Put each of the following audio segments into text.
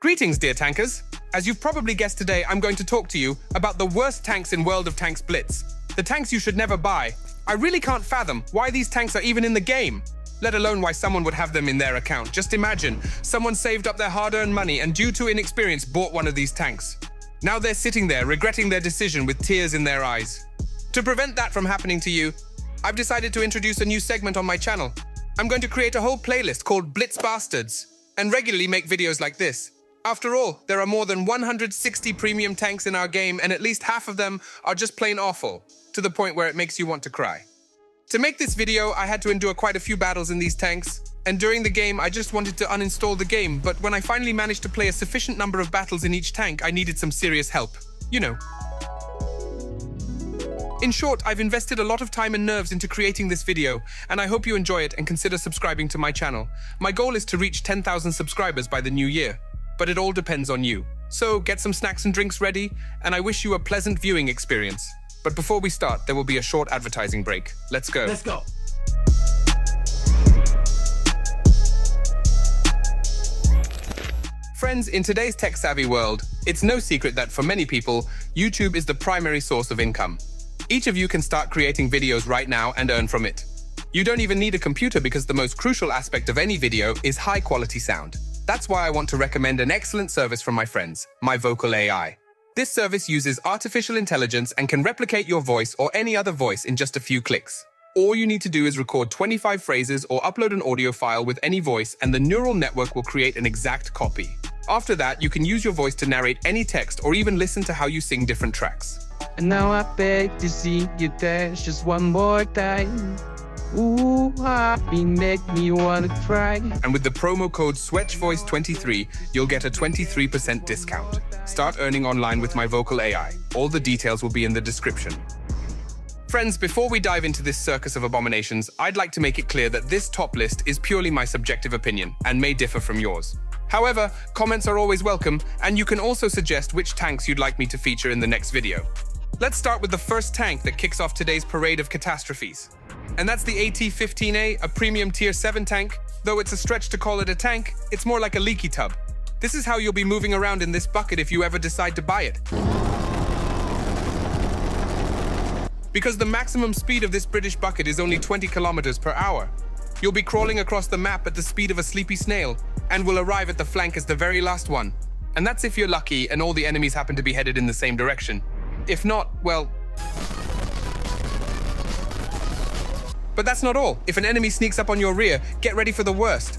Greetings, dear tankers. As you've probably guessed today, I'm going to talk to you about the worst tanks in World of Tanks Blitz. The tanks you should never buy. I really can't fathom why these tanks are even in the game, let alone why someone would have them in their account. Just imagine, someone saved up their hard-earned money and due to inexperience bought one of these tanks. Now they're sitting there regretting their decision with tears in their eyes. To prevent that from happening to you, I've decided to introduce a new segment on my channel. I'm going to create a whole playlist called Blitz Bastards and regularly make videos like this. After all, there are more than 160 premium tanks in our game, and at least half of them are just plain awful, to the point where it makes you want to cry. To make this video, I had to endure quite a few battles in these tanks, and during the game, I just wanted to uninstall the game, but when I finally managed to play a sufficient number of battles in each tank, I needed some serious help. You know. In short, I've invested a lot of time and nerves into creating this video, and I hope you enjoy it and consider subscribing to my channel. My goal is to reach 10,000 subscribers by the new year but it all depends on you. So get some snacks and drinks ready, and I wish you a pleasant viewing experience. But before we start, there will be a short advertising break. Let's go. Let's go. Friends, in today's tech-savvy world, it's no secret that for many people, YouTube is the primary source of income. Each of you can start creating videos right now and earn from it. You don't even need a computer because the most crucial aspect of any video is high-quality sound. That's why I want to recommend an excellent service from my friends, My Vocal AI. This service uses artificial intelligence and can replicate your voice or any other voice in just a few clicks. All you need to do is record 25 phrases or upload an audio file with any voice and the neural network will create an exact copy. After that, you can use your voice to narrate any text or even listen to how you sing different tracks. And now I beg to see you dance just one more time. Ooh, happy make me wanna cry. And with the promo code SWEATCHVOICE23, you'll get a 23% discount. Start earning online with my vocal AI. All the details will be in the description. Friends, before we dive into this circus of abominations, I'd like to make it clear that this top list is purely my subjective opinion and may differ from yours. However, comments are always welcome, and you can also suggest which tanks you'd like me to feature in the next video. Let's start with the first tank that kicks off today's parade of catastrophes and that's the AT-15A, a premium tier 7 tank. Though it's a stretch to call it a tank, it's more like a leaky tub. This is how you'll be moving around in this bucket if you ever decide to buy it. Because the maximum speed of this British bucket is only 20 kilometers per hour. You'll be crawling across the map at the speed of a sleepy snail, and will arrive at the flank as the very last one. And that's if you're lucky and all the enemies happen to be headed in the same direction. If not, well, But that's not all. If an enemy sneaks up on your rear, get ready for the worst.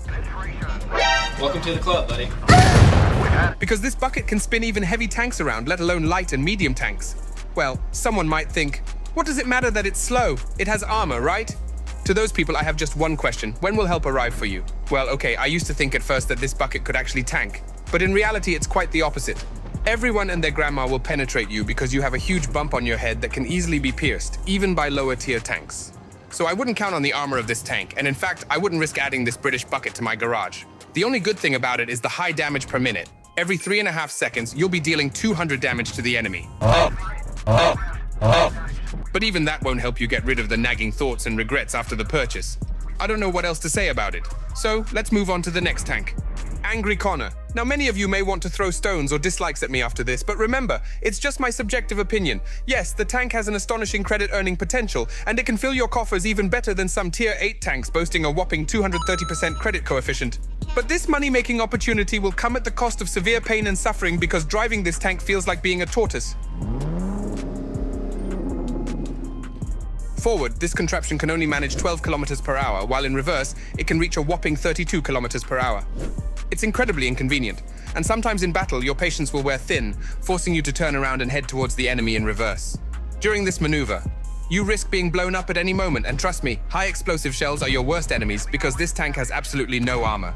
Welcome to the club, buddy. Because this bucket can spin even heavy tanks around, let alone light and medium tanks. Well, someone might think, what does it matter that it's slow? It has armor, right? To those people, I have just one question. When will help arrive for you? Well, okay, I used to think at first that this bucket could actually tank. But in reality, it's quite the opposite. Everyone and their grandma will penetrate you because you have a huge bump on your head that can easily be pierced, even by lower tier tanks. So I wouldn't count on the armor of this tank, and in fact, I wouldn't risk adding this British bucket to my garage. The only good thing about it is the high damage per minute. Every three and a half seconds, you'll be dealing 200 damage to the enemy. But even that won't help you get rid of the nagging thoughts and regrets after the purchase. I don't know what else to say about it. So let's move on to the next tank. Angry Connor. Now, many of you may want to throw stones or dislikes at me after this, but remember, it's just my subjective opinion. Yes, the tank has an astonishing credit earning potential, and it can fill your coffers even better than some tier 8 tanks boasting a whopping 230% credit coefficient. But this money-making opportunity will come at the cost of severe pain and suffering because driving this tank feels like being a tortoise. Forward, this contraption can only manage 12 kilometers per hour, while in reverse, it can reach a whopping 32 kilometers per hour. It's incredibly inconvenient, and sometimes in battle your patience will wear thin, forcing you to turn around and head towards the enemy in reverse. During this maneuver, you risk being blown up at any moment, and trust me, high explosive shells are your worst enemies because this tank has absolutely no armor.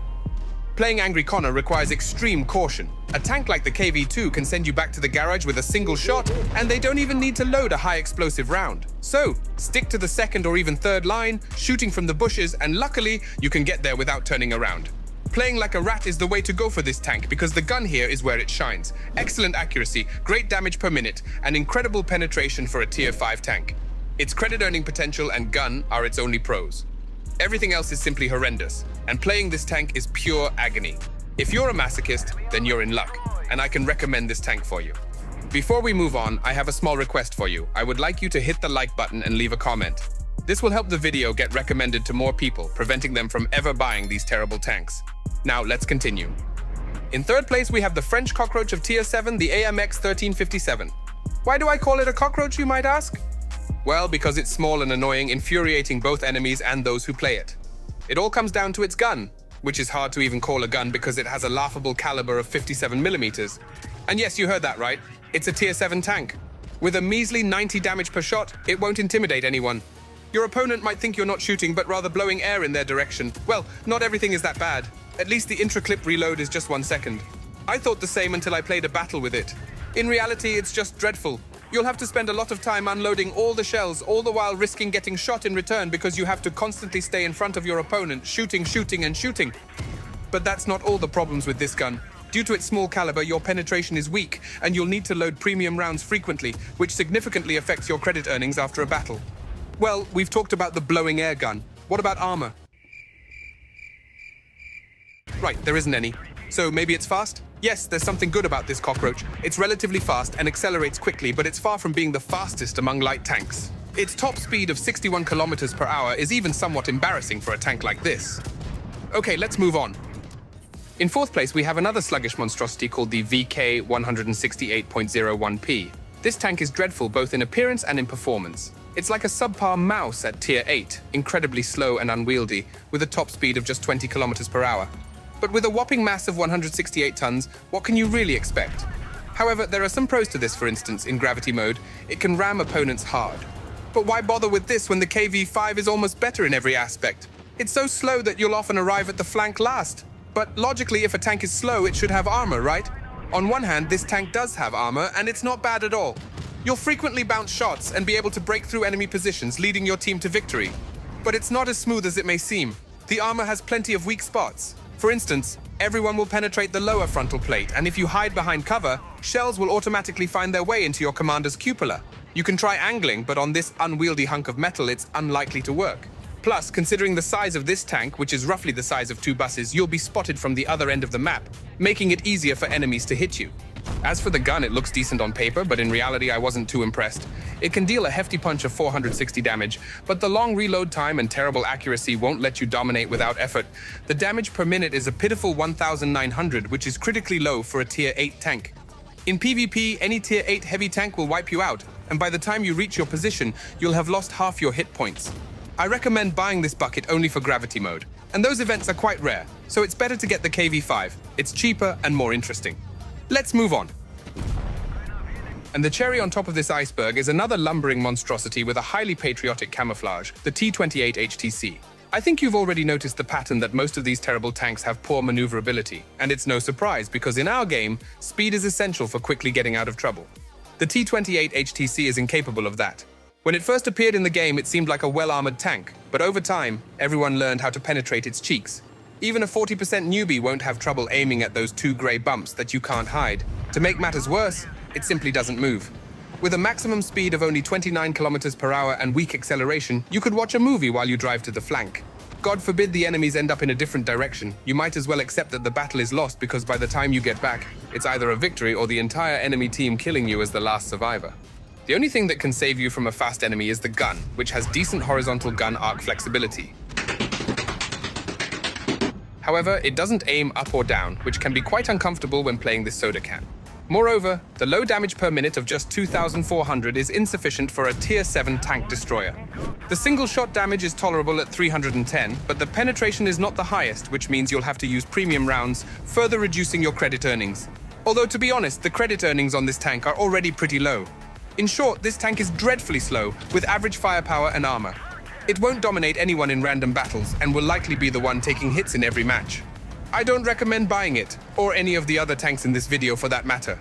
Playing Angry Connor requires extreme caution. A tank like the KV-2 can send you back to the garage with a single shot, and they don't even need to load a high explosive round. So, stick to the second or even third line, shooting from the bushes, and luckily, you can get there without turning around. Playing like a rat is the way to go for this tank because the gun here is where it shines. Excellent accuracy, great damage per minute, and incredible penetration for a tier 5 tank. Its credit earning potential and gun are its only pros. Everything else is simply horrendous, and playing this tank is pure agony. If you're a masochist, then you're in luck, and I can recommend this tank for you. Before we move on, I have a small request for you. I would like you to hit the like button and leave a comment. This will help the video get recommended to more people, preventing them from ever buying these terrible tanks. Now, let's continue. In third place, we have the French cockroach of Tier 7, the AMX 1357. Why do I call it a cockroach, you might ask? Well, because it's small and annoying, infuriating both enemies and those who play it. It all comes down to its gun, which is hard to even call a gun because it has a laughable caliber of 57 millimeters. And yes, you heard that right. It's a tier 7 tank. With a measly 90 damage per shot, it won't intimidate anyone. Your opponent might think you're not shooting, but rather blowing air in their direction. Well, not everything is that bad. At least the intra-clip reload is just one second. I thought the same until I played a battle with it. In reality, it's just dreadful. You'll have to spend a lot of time unloading all the shells, all the while risking getting shot in return because you have to constantly stay in front of your opponent, shooting, shooting, and shooting. But that's not all the problems with this gun. Due to its small caliber, your penetration is weak, and you'll need to load premium rounds frequently, which significantly affects your credit earnings after a battle. Well, we've talked about the blowing air gun. What about armor? Right, there isn't any. So maybe it's fast? Yes, there's something good about this cockroach. It's relatively fast and accelerates quickly, but it's far from being the fastest among light tanks. Its top speed of 61 kilometers per hour is even somewhat embarrassing for a tank like this. Okay, let's move on. In fourth place, we have another sluggish monstrosity called the VK168.01P. This tank is dreadful both in appearance and in performance. It's like a subpar Maus at tier 8, incredibly slow and unwieldy, with a top speed of just 20 kilometers per hour. But with a whopping mass of 168 tons, what can you really expect? However, there are some pros to this, for instance, in gravity mode, it can ram opponents hard. But why bother with this when the KV-5 is almost better in every aspect? It's so slow that you'll often arrive at the flank last. But logically, if a tank is slow, it should have armor, right? On one hand, this tank does have armor, and it's not bad at all. You'll frequently bounce shots and be able to break through enemy positions, leading your team to victory. But it's not as smooth as it may seem. The armor has plenty of weak spots. For instance, everyone will penetrate the lower frontal plate, and if you hide behind cover, shells will automatically find their way into your commander's cupola. You can try angling, but on this unwieldy hunk of metal, it's unlikely to work. Plus, considering the size of this tank, which is roughly the size of two buses, you'll be spotted from the other end of the map, making it easier for enemies to hit you. As for the gun, it looks decent on paper, but in reality I wasn't too impressed. It can deal a hefty punch of 460 damage, but the long reload time and terrible accuracy won't let you dominate without effort. The damage per minute is a pitiful 1900, which is critically low for a tier 8 tank. In PvP, any tier 8 heavy tank will wipe you out, and by the time you reach your position, you'll have lost half your hit points. I recommend buying this bucket only for gravity mode, and those events are quite rare, so it's better to get the KV-5. It's cheaper and more interesting. Let's move on. And the cherry on top of this iceberg is another lumbering monstrosity with a highly patriotic camouflage, the T-28 HTC. I think you've already noticed the pattern that most of these terrible tanks have poor maneuverability, and it's no surprise because in our game, speed is essential for quickly getting out of trouble. The T-28 HTC is incapable of that. When it first appeared in the game, it seemed like a well-armored tank, but over time, everyone learned how to penetrate its cheeks, even a 40% newbie won't have trouble aiming at those two grey bumps that you can't hide. To make matters worse, it simply doesn't move. With a maximum speed of only 29 kilometers per hour and weak acceleration, you could watch a movie while you drive to the flank. God forbid the enemies end up in a different direction. You might as well accept that the battle is lost because by the time you get back, it's either a victory or the entire enemy team killing you as the last survivor. The only thing that can save you from a fast enemy is the gun, which has decent horizontal gun arc flexibility. However, it doesn't aim up or down, which can be quite uncomfortable when playing this soda can. Moreover, the low damage per minute of just 2,400 is insufficient for a Tier 7 tank destroyer. The single shot damage is tolerable at 310, but the penetration is not the highest, which means you'll have to use premium rounds, further reducing your credit earnings. Although to be honest, the credit earnings on this tank are already pretty low. In short, this tank is dreadfully slow, with average firepower and armor. It won't dominate anyone in random battles and will likely be the one taking hits in every match. I don't recommend buying it, or any of the other tanks in this video for that matter.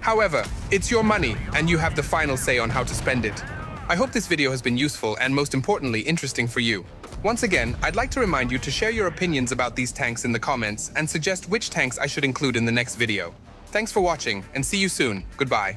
However, it's your money and you have the final say on how to spend it. I hope this video has been useful and most importantly interesting for you. Once again, I'd like to remind you to share your opinions about these tanks in the comments and suggest which tanks I should include in the next video. Thanks for watching and see you soon. Goodbye.